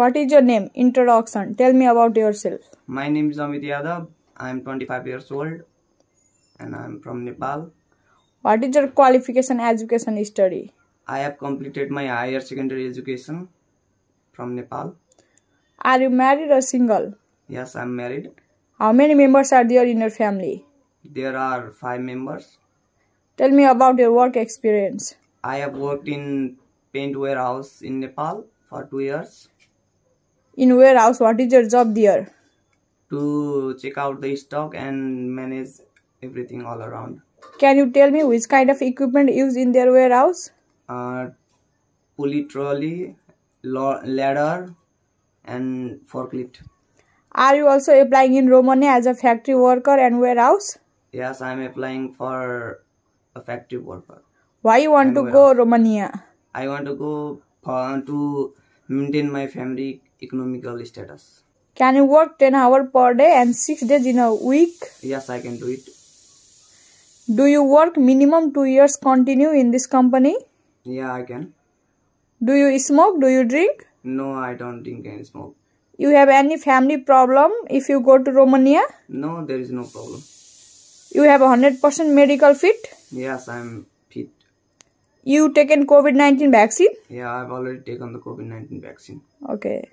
What is your name? Introduction. Tell me about yourself. My name is Amit Yadav. I am 25 years old and I am from Nepal. What is your qualification, education, study? I have completed my higher secondary education from Nepal. Are you married or single? Yes, I am married. How many members are there in your family? There are five members. Tell me about your work experience. I have worked in paint warehouse in Nepal for two years In warehouse, what is your job there? to check out the stock and manage everything all around. Can you tell me which kind of equipment used in their warehouse? Uh, pulley trolley, ladder, and forklift. Are you also applying in Romania as a factory worker and warehouse? Yes, I am applying for a factory worker. Why you want to And go Romania? I want to go for, to maintain my family economical status. Can you work 10 hours per day and 6 days in a week? Yes, I can do it. Do you work minimum 2 years continue in this company? Yeah, I can. Do you smoke? Do you drink? No, I don't drink any smoke. You have any family problem if you go to Romania? No, there is no problem. You have 100% medical fit? Yes, I'm fit. You taken COVID-19 vaccine? Yeah, I've already taken the COVID 19 vaccine. Okay.